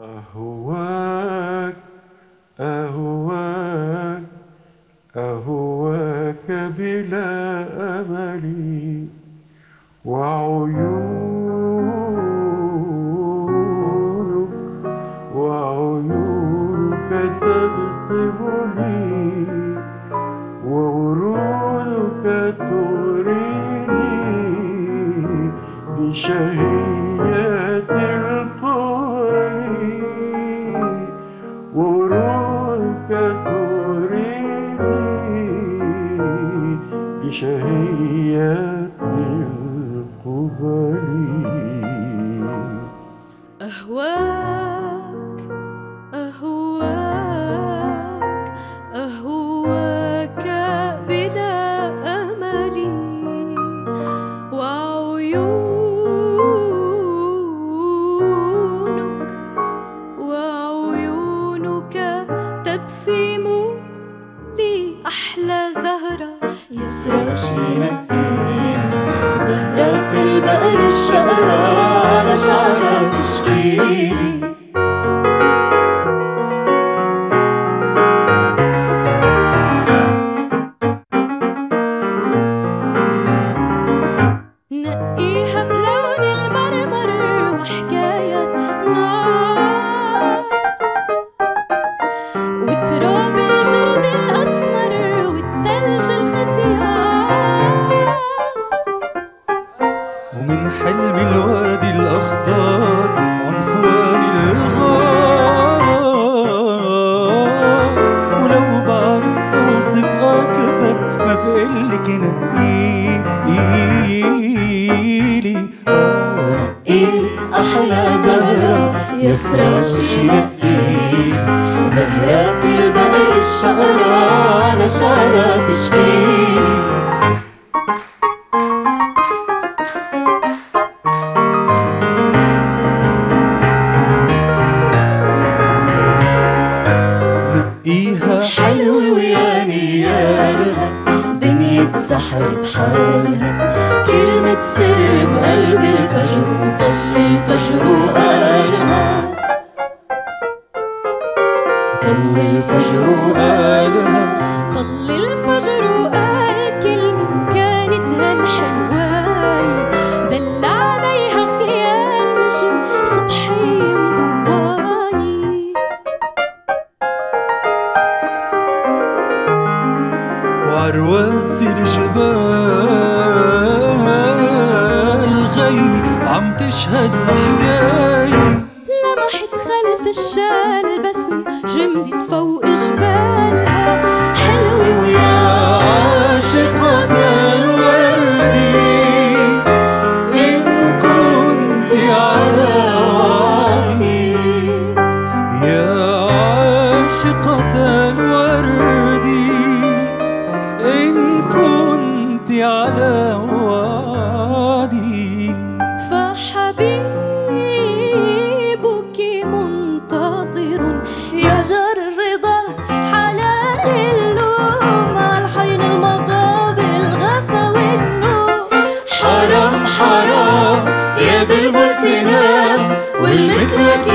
أهواك أهواك أهواك بلا أمل. وعيونك وعيونك تبصرني وورودك تغريني بشهية بشهية القبل أهواك فراشي نقيلي زهرات البقر الشقرة على شعرها تشكيلي. نقيها بلون المرمر وحكاية نار بقلك نقيلي أحلى زهرة يا فراشي نقيلي زهرات البقر الشقرة على شعرها تشكيلي دنيا سحر بحالها كلمة سر بقلب الفجر وطل الفجر وقالها. طل الفجر وقالها. وعرواسي الجبال. غيمي عم تشهد الحكاية لمحت خلف الشال بسمة جمدت فوق جبالها فحبيبك منتظر. يجر الرضا حلال اللوم بالغفا والنوم. حرام حرام يا بلبل تنام والمثلك